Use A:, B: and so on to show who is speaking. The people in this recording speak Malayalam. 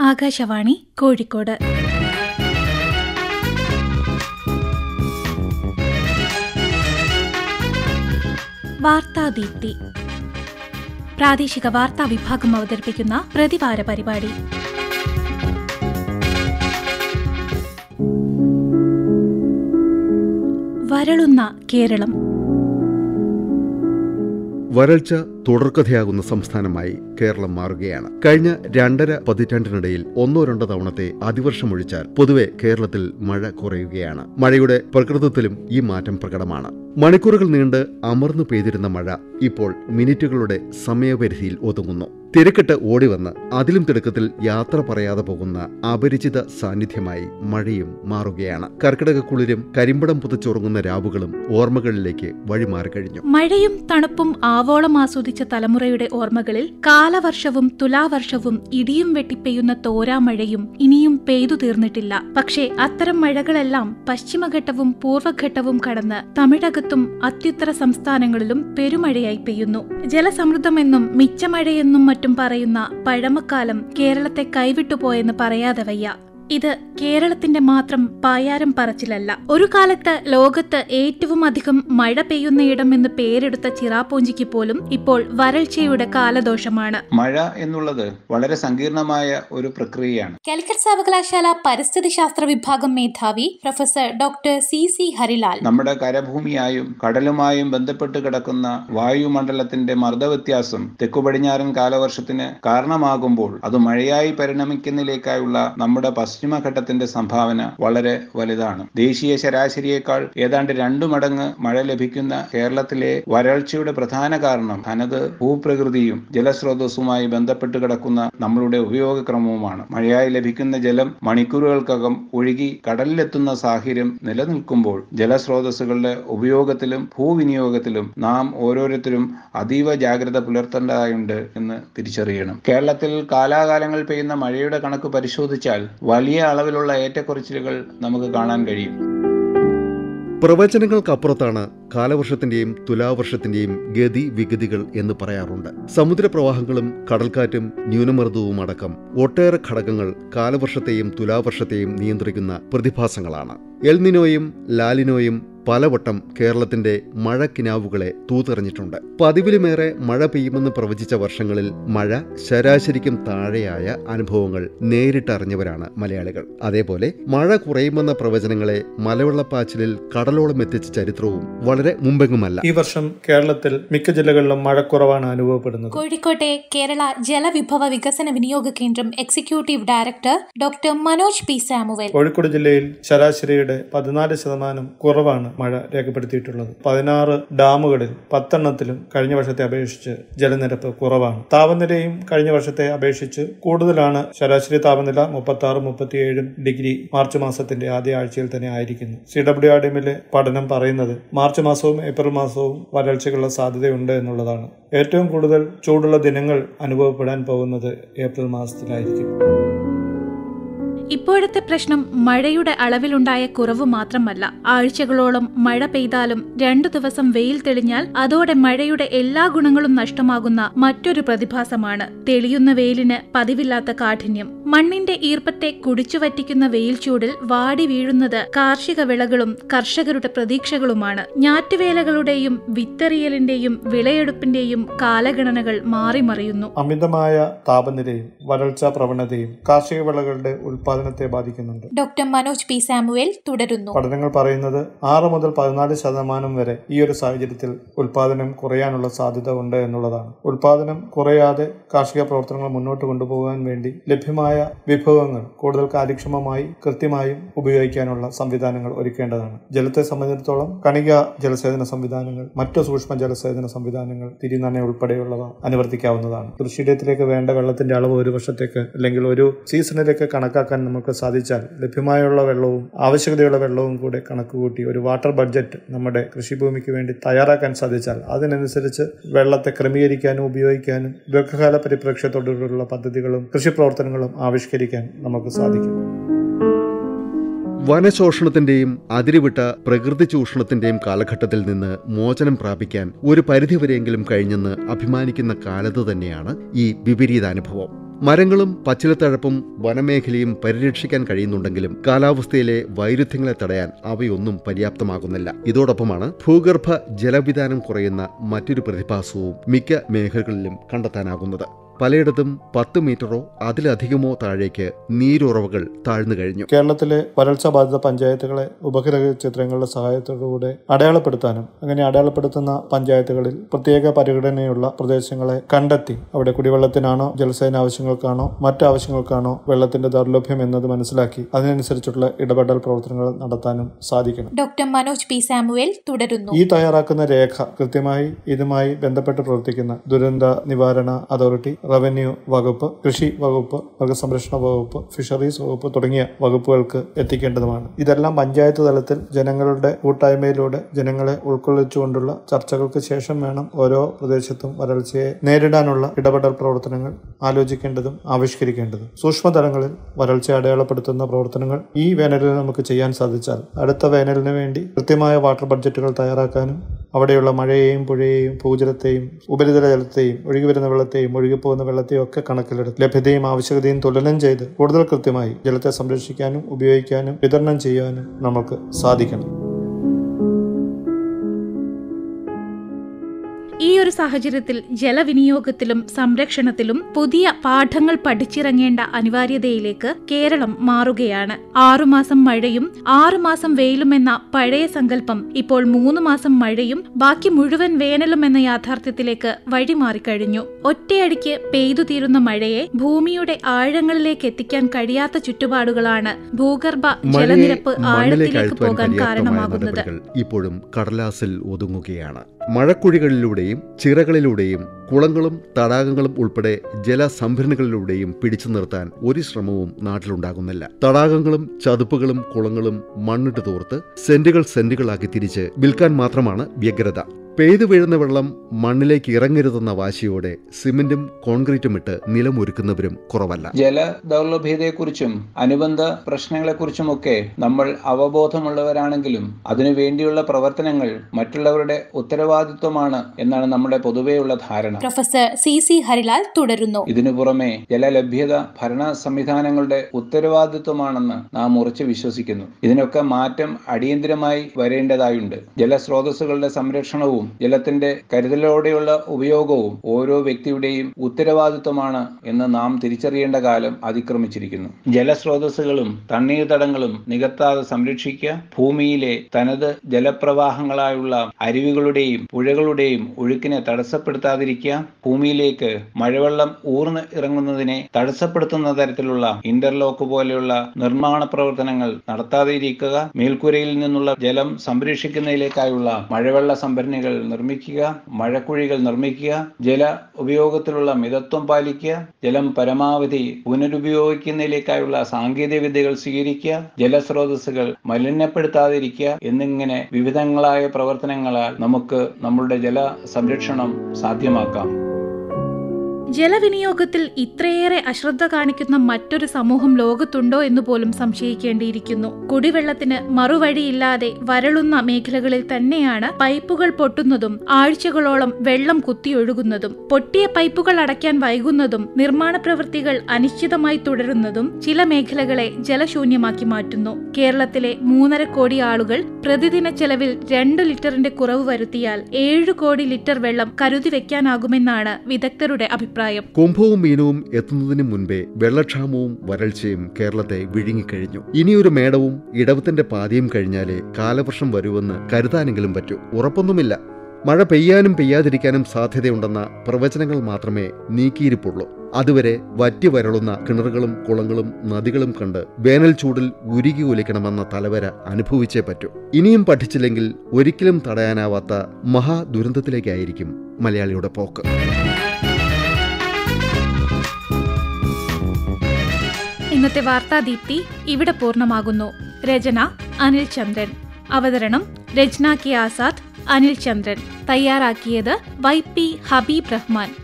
A: ആകാശവാണി കോഴിക്കോട്. വാർത്താദീപ്തി പ്രാദേശിക വാർത്താ വിഭാഗം അവതരിപ്പിക്കുന്ന പ്രതിവാര പരിപാടി. വരളുന്ന കേരളം.
B: വരൾച്ച തുടർക്കഥയാകുന്ന സംസ്ഥാനമായി കേരളം മാറുകയാണ്. കഴിഞ്ഞ രണ്ടര പതിറ്റാണ്ടിനിടയിൽ ഒന്നോ രണ്ടോ തവണത്തെ അതിവർഷമൊഴിച്ചാൽ പൊതുവെ കേരളത്തിൽ മഴ കുറയുകയാണ്. മഴയുടെ പ്രകൃതത്തിലും ഈ മാറ്റം പ്രകടമാണ്. മണിക്കൂറുകൾ നീണ്ട് അമർന്നു പെയ്തിരുന്ന മഴ ഇപ്പോൾ മിനിറ്റുകളുടെ സമയപരിധിയിൽ ഒതുങ്ങുന്നു. തിരക്കിട്ട് ഓടിവന്ന് അതിലും തിടുക്കത്തിൽ യാത്ര പറയാതെ പോകുന്ന അപരിചിത സാന്നിധ്യമായി മഴയും മാറുകയാണ്. കർക്കിടകക്കുളിരും കരിമ്പടം പുതച്ചുറങ്ങുന്ന രാവുകളും ഓർമ്മകളിലേക്ക് വഴിമാറിക്കഴിഞ്ഞു.
A: മഴയും തണുപ്പും ആവോളം ആസ്വദിച്ച തലമുറയുടെ ഓർമ്മകളിൽ കാലവർഷവും തുലാവർഷവും ഇടിയും വെട്ടിപ്പെയ്യുന്ന തോരാമഴയും ഇനിയും പെയ്തു തീർന്നിട്ടില്ല. പക്ഷേ അത്തരം മഴകളെല്ലാം പശ്ചിമഘട്ടവും പൂർവഘട്ടവും കടന്ന് തമിഴകത്തും അത്യുത്തര സംസ്ഥാനങ്ങളിലും പെരുമഴയായി പെയ്യുന്നു. ജലസമൃദ്ധമെന്നും മിച്ചമഴയെന്നും മറ്റും പറയുന്ന പഴമക്കാലം കേരളത്തെ കൈവിട്ടുപോയെന്ന് പറയാതെ വയ്യ. ഇത് കേരളത്തിന്റെ മാത്രം പായാരം പറച്ചിലല്ല. ഒരു കാലത്ത് ലോകത്ത് ഏറ്റവും അധികം മഴ പെയ്യുന്ന ഇടം എന്ന് പേരെടുത്ത ചിറാപൂഞ്ചിക്ക് പോലും ഇപ്പോൾ വരൾച്ചയുടെ കാലദോഷമാണ്.
C: മഴ എന്നുള്ളത് വളരെ സങ്കീർണമായ ഒരു പ്രക്രിയയാണ്.
A: കാലിക്കറ്റ് സർവകലാശാല പരിസ്ഥിതി ശാസ്ത്ര വിഭാഗം മേധാവി professor doctor C C Harilal.
C: നമ്മുടെ കരഭൂമിയായും കടലുമായും ബന്ധപ്പെട്ട് കിടക്കുന്ന വായുമണ്ഡലത്തിന്റെ മർദ്ദവ്യത്യാസം തെക്കു പടിഞ്ഞാറൻ കാലവർഷത്തിന് കാരണമാകുമ്പോൾ അത് മഴയായി പരിണമിക്കുന്നതിലേക്കായുള്ള നമ്മുടെ പശ്ചിമഘട്ടത്തിന്റെ സംഭാവന വളരെ വലുതാണ്. ദേശീയ ശരാശരിയേക്കാൾ ഏതാണ്ട് രണ്ടു മടങ്ങ് മഴ ലഭിക്കുന്ന കേരളത്തിലെ വരൾച്ചയുടെ പ്രധാന കാരണം തനത് ഭൂപ്രകൃതിയും ജലസ്രോതസ്സുമായി ബന്ധപ്പെട്ട് കിടക്കുന്ന നമ്മളുടെ ഉപയോഗക്രമവുമാണ്. മഴയായി ലഭിക്കുന്ന ജലം മണിക്കൂറുകൾക്കകം ഒഴുകി കടലിലെത്തുന്ന സാഹചര്യം നിലനിൽക്കുമ്പോൾ ജലസ്രോതസ്സുകളുടെ ഉപയോഗത്തിലും ഭൂവിനിയോഗത്തിലും നാം ഓരോരുത്തരും അതീവ ജാഗ്രത പുലർത്തേണ്ടതായുണ്ട് എന്ന് തിരിച്ചറിയണം. കേരളത്തിൽ കാലാകാലങ്ങൾ പെയ്യുന്ന മഴയുടെ കണക്ക് പരിശോധിച്ചാൽ വലിയ അളവിലുള്ള ഏറ്റക്കുറച്ചിലുകൾ നമുക്ക് കാണാൻ കഴിയും.
B: പ്രവചനങ്ങൾക്കപ്പുറത്താണ് കാലവർഷത്തിന്റെയും തുലാവർഷത്തിന്റെയും ഗതി വിഗതികൾ എന്ന് പറയാറുണ്ട്. സമുദ്രപ്രവാഹങ്ങളും കടൽക്കാറ്റും ന്യൂനമർദ്ദവും അടക്കം ഒട്ടേറെ ഘടകങ്ങൾ കാലവർഷത്തെയും തുലാവർഷത്തെയും നിയന്ത്രിക്കുന്ന പ്രതിഭാസങ്ങളാണ്. എൽനിനോയും ലാലിനോയും പലവട്ടം കേരളത്തിന്റെ മഴക്കിനാവുകളെ തൂത്തെറിഞ്ഞിട്ടുണ്ട്. പതിവിലുമേറെ മഴ പെയ്യുമെന്ന് പ്രവചിച്ച വർഷങ്ങളിൽ മഴ ശരാശരിക്കും താഴെയായ അനുഭവങ്ങൾ നേരിട്ടറിഞ്ഞവരാണ് മലയാളികൾ. അതേപോലെ മഴ കുറയുമെന്ന പ്രവചനങ്ങളെ മലവെള്ളപ്പാച്ചിലിൽ കടലോളം എത്തിച്ച ചരിത്രവും വളരെ മുമ്പെങ്ങുമല്ല.
D: ഈ വർഷം കേരളത്തിൽ മിക്ക ജില്ലകളിലും മഴക്കുറവാണ് അനുഭവപ്പെടുന്നത്.
A: കോഴിക്കോട്ടെ കേരള ജലവിഭവ വികസന വിനിയോഗ കേന്ദ്രം executive director doctor Manoj P. Samuel.
D: Kozhikode ജില്ലയിൽ ശരാശരിയുടെ പതിനാല് ശതമാനം കുറവാണ് മഴ രേഖപ്പെടുത്തിയിട്ടുള്ളത്. പതിനാറ് ഡാമുകളിൽ പത്തെണ്ണത്തിലും കഴിഞ്ഞ വർഷത്തെ അപേക്ഷിച്ച് ജലനിരപ്പ് കുറവാണ്. താപനിലയും കഴിഞ്ഞ വർഷത്തെ അപേക്ഷിച്ച് കൂടുതലാണ്. ശരാശരി താപനില മുപ്പത്തി ആറ് മുപ്പത്തിയേഴും ഡിഗ്രി മാർച്ച് മാസത്തിന്റെ ആദ്യ ആഴ്ചയിൽ തന്നെ ആയിരിക്കുന്നു. സി ഡബ്ല്യു ആർ ഡിഎമ്മിലെ പഠനം പറയുന്നത് മാർച്ച് മാസവും ഏപ്രിൽ മാസവും വരൾച്ചയ്ക്കുള്ള സാധ്യതയുണ്ട് എന്നുള്ളതാണ്. ഏറ്റവും കൂടുതൽ ചൂടുള്ള ദിനങ്ങൾ അനുഭവപ്പെടാൻ പോകുന്നത് ഏപ്രിൽ മാസത്തിലായിരിക്കും.
A: ഇപ്പോഴത്തെ പ്രശ്നം മഴയുടെ അളവിലുണ്ടായ കുറവ് മാത്രമല്ല. ആഴ്ചകളോളം മഴ പെയ്താലും രണ്ടു ദിവസം വെയിൽ തെളിഞ്ഞാൽ അതോടെ മഴയുടെ എല്ലാ ഗുണങ്ങളും നഷ്ടമാകുന്ന മറ്റൊരു പ്രതിഭാസമാണ്. തെളിയുന്ന വെയിലിന് പതിവില്ലാത്ത കാഠിന്യം. മണ്ണിന്റെ ഈർപ്പത്തെ കുടിച്ചുവറ്റിക്കുന്ന വെയിൽ ചൂടിൽ വാടി വീഴുന്നത് കാർഷിക വിളകളും കർഷകരുടെ പ്രതീക്ഷകളുമാണ്. ഞാറ്റുവേലകളുടെയും വിത്തെറിയലിന്റെയും വിളയെടുപ്പിന്റെയും കാലഗണനകൾ മാറിമറിയുന്നു.
D: അമിതമായ താപനിലയും വരൾച്ചാ പ്രവണതയും കാർഷിക വിളകളുടെ ഉൽപാദനത്തെ ബാധിക്കുന്നുണ്ട്.
A: ഡോക്ടർ മനോജ് പി സാമുവേൽ തുടരുന്നു.
D: പഠനങ്ങൾ പറയുന്നത് ആറ് മുതൽ പതിനാല് ശതമാനം വരെ ഈ ഒരു സാഹചര്യത്തിൽ ഉൽപാദനം കുറയാനുള്ള സാധ്യത ഉണ്ട് എന്നുള്ളതാണ്. ഉൽപാദനം കുറയാതെ കാർഷിക പ്രവർത്തനങ്ങൾ മുന്നോട്ട് കൊണ്ടുപോകാൻ വേണ്ടി ലഭ്യമായ വിഭവങ്ങൾ കൂടുതൽ കാര്യക്ഷമമായി കൃത്യമായും ഉപയോഗിക്കാനുള്ള സംവിധാനങ്ങൾ ഒരുക്കേണ്ടതാണ്. ജലത്തെ സംബന്ധിച്ചിടത്തോളം കണിക ജലസേചന സംവിധാനങ്ങൾ മറ്റു സൂക്ഷ്മ ജലസേചന സംവിധാനങ്ങൾ തിരിനന ഉൾപ്പെടെയുള്ളവ അനുവർത്തിക്കാവുന്നതാണ്. കൃഷിയിടത്തിലേക്ക് വേണ്ട വെള്ളത്തിന്റെ അളവ് ഒരു വർഷത്തേക്ക് അല്ലെങ്കിൽ ഒരു സീസണിലേക്ക് കണക്കാക്കാൻ നമുക്ക് സാധിച്ചാൽ ലഭ്യമായുള്ള വെള്ളവും ആവശ്യകതയുള്ള വെള്ളവും കൂടെ കണക്കുകൂട്ടി ഒരു വാട്ടർ ബഡ്ജറ്റ് നമ്മുടെ കൃഷിഭൂമിക്ക് വേണ്ടി തയ്യാറാക്കാൻ സാധിച്ചാൽ അതിനനുസരിച്ച് വെള്ളത്തെ ക്രമീകരിക്കാനും ഉപയോഗിക്കാനും ദീർഘകാല പരിപ്രേക്ഷ്യത്തോടുള്ള പദ്ധതികളും കൃഷി പ്രവർത്തനങ്ങളും ആവിഷ്കരിക്കാൻ നമുക്ക് സാധിക്കും.
B: വനശോഷണത്തിന്റെയും അതിരുവിട്ട പ്രകൃതി ചൂഷണത്തിന്റെയും കാലഘട്ടത്തിൽ നിന്ന് മോചനം പ്രാപിക്കാൻ ഒരു പരിധിവരെയെങ്കിലും കഴിഞ്ഞെന്ന് അഭിമാനിക്കുന്ന കാലത്ത് തന്നെയാണ് ഈ വിപരീതാനുഭവം. മരങ്ങളും പച്ചിലത്തഴപ്പും വനമേഖലയും പരിരക്ഷിക്കാൻ കഴിയുന്നുണ്ടെങ്കിലും കാലാവസ്ഥയിലെ വൈരുദ്ധ്യങ്ങളെ തടയാൻ അവയൊന്നും പര്യാപ്തമാകുന്നില്ല. ഇതോടൊപ്പമാണ് ഭൂഗർഭ ജലവിധാനം കുറയുന്ന മറ്റൊരു പ്രതിഭാസവും മിക്ക മേഖലകളിലും കണ്ടെത്താനാകുന്നത്. പലയിടത്തും പത്ത് മീറ്ററോ അതിലധികമോ താഴേക്ക് നീരുറവകൾ താഴ്ന്നു കഴിഞ്ഞു.
D: കേരളത്തിലെ വരൾച്ച ബാധിത പഞ്ചായത്തുകളെ ഉപഗ്രഹ ചിത്രങ്ങളുടെ സഹായത്തോടുകൂടെ അടയാളപ്പെടുത്താനും അങ്ങനെ അടയാളപ്പെടുത്തുന്ന പഞ്ചായത്തുകളിൽ പ്രത്യേക പരിഗണനയുള്ള പ്രദേശങ്ങളെ കണ്ടെത്തി അവിടെ കുടിവെള്ളത്തിനാണോ ജലസേന ആവശ്യങ്ങൾക്കാണോ മറ്റു ആവശ്യങ്ങൾക്കാണോ വെള്ളത്തിന്റെ ദൗർലഭ്യം എന്നത് മനസ്സിലാക്കി അതിനനുസരിച്ചുള്ള ഇടപെടൽ പ്രവർത്തനങ്ങൾ നടത്താനും സാധിക്കണം.
A: ഡോക്ടർ മനോജ് പി സാമുവേൽ തുടരുന്നു.
D: ഈ തയ്യാറാക്കുന്ന രേഖ കൃത്യമായി ഇതുമായി ബന്ധപ്പെട്ട് പ്രവർത്തിക്കുന്ന ദുരന്ത നിവാരണ അതോറിറ്റി റവന്യൂ വകുപ്പ് കൃഷി വകുപ്പ് മൃഗസംരക്ഷണ വകുപ്പ് ഫിഷറീസ് വകുപ്പ് തുടങ്ങിയ വകുപ്പുകൾക്ക് എത്തിക്കേണ്ടതുമാണ്. ഇതെല്ലാം പഞ്ചായത്ത് തലത്തിൽ ജനങ്ങളുടെ കൂട്ടായ്മയിലൂടെ ജനങ്ങളെ ഉൾക്കൊള്ളിച്ചുകൊണ്ടുള്ള ചർച്ചകൾക്ക് ശേഷം വേണം ഓരോ പ്രദേശത്തും വരൾച്ചയെ നേരിടാനുള്ള ഇടപെടൽ പ്രവർത്തനങ്ങൾ ആലോചിക്കേണ്ടതും ആവിഷ്കരിക്കേണ്ടതും. സൂക്ഷ്മതലങ്ങളിൽ വരൾച്ച അടയാളപ്പെടുത്തുന്ന പ്രവർത്തനങ്ങൾ ഈ വേനലിൽ നമുക്ക് ചെയ്യാൻ സാധിച്ചാൽ അടുത്ത വേനലിന് വേണ്ടി കൃത്യമായ വാട്ടർ ബഡ്ജറ്റുകൾ തയ്യാറാക്കാനും അവിടെയുള്ള മഴയെയും പുഴയെയും ഭൂജലത്തെയും ഉപരിതല ജലത്തെയും ഒഴുകി വരുന്ന വെള്ളത്തെയും ഒഴുകിപ്പോകുന്ന വെള്ളത്തെയും ഒക്കെ കണക്കിലെടുത്ത് ലഭ്യതയും ആവശ്യകതയും തുലനം ചെയ്ത് കൂടുതൽ കൃത്യമായി ജലത്തെ സംരക്ഷിക്കാനും ഉപയോഗിക്കാനും വിതരണം ചെയ്യാനും നമുക്ക് സാധിക്കണം.
A: ഈ ഒരു സാഹചര്യത്തിൽ ജലവിനിയോഗത്തിലും സംരക്ഷണത്തിലും പുതിയ പാഠങ്ങൾ പഠിച്ചിറങ്ങേണ്ട അനിവാര്യതയിലേക്ക് കേരളം മാറുകയാണ്. ആറുമാസം മഴയും ആറുമാസം വെയിലും എന്ന പഴയ സങ്കല്പം ഇപ്പോൾ മൂന്ന് മാസം മഴയും ബാക്കി മുഴുവൻ വേനലും എന്ന യാഥാർത്ഥ്യത്തിലേക്ക് വഴിമാറിക്കഴിഞ്ഞു. ഒറ്റയടിക്ക് പെയ്തു തീരുന്ന മഴയെ ഭൂമിയുടെ ആഴങ്ങളിലേക്ക് എത്തിക്കാൻ കഴിയാത്ത ചുറ്റുപാടുകളാണ് ഭൂഗർഭ ജലനിരപ്പ് ആഴത്തിലേക്ക് പോകാൻ കാരണമാകുന്നത്.
B: ഇപ്പോഴും കടലാസിൽ ഒതുങ്ങുകയാണ്. മഴക്കുഴികളിലൂടെയും ചിറകളിലൂടെയും കുളങ്ങളും തടാകങ്ങളും ഉൾപ്പെടെ ജലസംഭരണികളിലൂടെയും പിടിച്ചു നിർത്താൻ ഒരു ശ്രമവും നാട്ടിലുണ്ടാകുന്നില്ല. തടാകങ്ങളും ചതുപ്പുകളും കുളങ്ങളും മണ്ണിട്ട് തോർത്ത് സെന്റുകൾ സെന്റുകളാക്കി തിരിച്ച് വിൽക്കാൻ മാത്രമാണ് വ്യഗ്രത. പെയ്തു വീഴുന്ന വെള്ളം മണ്ണിലേക്ക് ഇറങ്ങരുതെന്ന വാശിയോടെ സിമന്റും കോൺക്രീറ്റും ഇട്ട് നിലമൊരുക്കുന്നവരും കുറവല്ല.
C: ജല ദൗർലഭ്യതയെക്കുറിച്ചും അനുബന്ധ പ്രശ്നങ്ങളെക്കുറിച്ചുമൊക്കെ നമ്മൾ അവബോധമുള്ളവരാണെങ്കിലും അതിനു വേണ്ടിയുള്ള പ്രവർത്തനങ്ങൾ മറ്റുള്ളവരുടെ ഉത്തരവാദിത്വമാണ് എന്നാണ് നമ്മുടെ പൊതുവെയുള്ള ധാരണ.
A: പ്രൊഫസർ സി സി ഹരിലാൽ തുടരുന്നു.
C: ഇതിനു പുറമെ ജലലഭ്യത ഭരണ സംവിധാനങ്ങളുടെ ഉത്തരവാദിത്വമാണെന്ന് നാം ഉറച്ചു വിശ്വസിക്കുന്നു. ഇതിനൊക്കെ മാറ്റം അടിയന്തിരമായി വരേണ്ടതായുണ്ട്. ജലസ്രോതസ്സുകളുടെ സംരക്ഷണവും ജലത്തിന്റെ കരുതലോടെയുള്ള ഉപയോഗവും ഓരോ വ്യക്തിയുടെയും ഉത്തരവാദിത്വമാണ് എന്ന് നാം തിരിച്ചറിയേണ്ട കാലം അതിക്രമിച്ചിരിക്കുന്നു. ജലസ്രോതസ്സുകളും തണ്ണീർത്തടങ്ങളും നികത്താതെ സംരക്ഷിക്കുക ഭൂമിയിലെ തനത് ജലപ്രവാഹങ്ങളായുള്ള അരുവികളുടെയും പുഴകളുടെയും ഒഴുക്കിനെ തടസ്സപ്പെടുത്താതിരിക്കുക ഭൂമിയിലേക്ക് മഴവെള്ളം ഊർന്ന് ഇറങ്ങുന്നതിനെ തടസ്സപ്പെടുത്തുന്ന തരത്തിലുള്ള ഇന്റർലോക്ക് പോലെയുള്ള നിർമ്മാണ പ്രവർത്തനങ്ങൾ നടത്താതെ ഇരിക്കുക മേൽക്കൂരയിൽ നിന്നുള്ള ജലം സംരക്ഷിക്കുന്നതിലേക്കായുള്ള മഴവെള്ള സംഭരണികൾ നിർമ്മിക്കുക മഴക്കുഴികൾ നിർമ്മിക്കുക ജല ഉപയോഗത്തിലുള്ള മിതത്വം പാലിക്കുക ജലം പരമാവധി പുനരുപയോഗിക്കുന്നതിലേക്കായുള്ള സാങ്കേതിക വിദ്യകൾ സ്വീകരിക്കുക ജലസ്രോതസ്സുകൾ മലിനപ്പെടുത്താതിരിക്കുക എന്നിങ്ങനെ വിവിധങ്ങളായ പ്രവർത്തനങ്ങളാൽ നമുക്ക് നമ്മുടെ ജല സംരക്ഷണം സാധ്യമാക്കാം.
A: ജലവിനിയോഗത്തിൽ ഇത്രയേറെ അശ്രദ്ധ കാണിക്കുന്ന മറ്റൊരു സമൂഹം ലോകത്തുണ്ടോ എന്ന് പോലും സംശയിക്കേണ്ടിയിരിക്കുന്നു. കുടിവെള്ളത്തിന് മറുവഴിയില്ലാതെ വരളുന്ന മേഖലകളിൽ തന്നെയാണ് പൈപ്പുകൾ പൊട്ടുന്നതും ആഴ്ചകളോളം വെള്ളം കുത്തിയൊഴുകുന്നതും പൊട്ടിയ പൈപ്പുകൾ അടയ്ക്കാൻ വൈകുന്നതും നിർമ്മാണ പ്രവൃത്തികൾ അനിശ്ചിതമായി തുടരുന്നതും ചില മേഖലകളെ ജലശൂന്യമാക്കി മാറ്റുന്നു. കേരളത്തിലെ മൂന്നര കോടി ആളുകൾ പ്രതിദിന ചെലവിൽ രണ്ട് ലിറ്ററിന്റെ കുറവ് വരുത്തിയാൽ ഏഴ് കോടി ലിറ്റർ വെള്ളം കരുതി വെക്കാനാകുമെന്നാണ് വിദഗ്ധരുടെ അഭിപ്രായം.
B: കുംഭവും മീനവും എത്തുന്നതിന് മുൻപേ വെള്ളക്ഷാമവും വരൾച്ചയും കേരളത്തെ വിഴുങ്ങിക്കഴിഞ്ഞു. ഇനിയൊരു മേടവും ഇടവത്തിന്റെ പാതിയും കഴിഞ്ഞാലേ കാലവർഷം വരുമെന്ന് കരുതാനെങ്കിലും പറ്റൂ. ഉറപ്പൊന്നുമില്ല. മഴ പെയ്യാനും പെയ്യാതിരിക്കാനും സാധ്യതയുണ്ടെന്ന പ്രവചനങ്ങൾ മാത്രമേ നീക്കിയിരിപ്പുള്ളൂ. അതുവരെ വറ്റി വരളുന്ന കിണറുകളും കുളങ്ങളും നദികളും കണ്ട് വേനൽ ചൂടിൽ ഉരുകി ഒലിക്കണമെന്ന തലവര അനുഭവിച്ചേ പറ്റൂ. ഇനിയും പഠിച്ചില്ലെങ്കിൽ ഒരിക്കലും തടയാനാവാത്ത മഹാദുരന്തത്തിലേക്കായിരിക്കും മലയാളിയുടെ പോക്ക്.
A: ഇന്നത്തെ വാർത്താദീപ്തി ഇവിടെ പൂർണമാകുന്നു. രചന അനിൽ ചന്ദ്രൻ. അവതരണം രചന കെ ആസാദ് അനിൽ ചന്ദ്രൻ. തയ്യാറാക്കിയത് വൈ പി ഹബീബ് റഹ്മാൻ.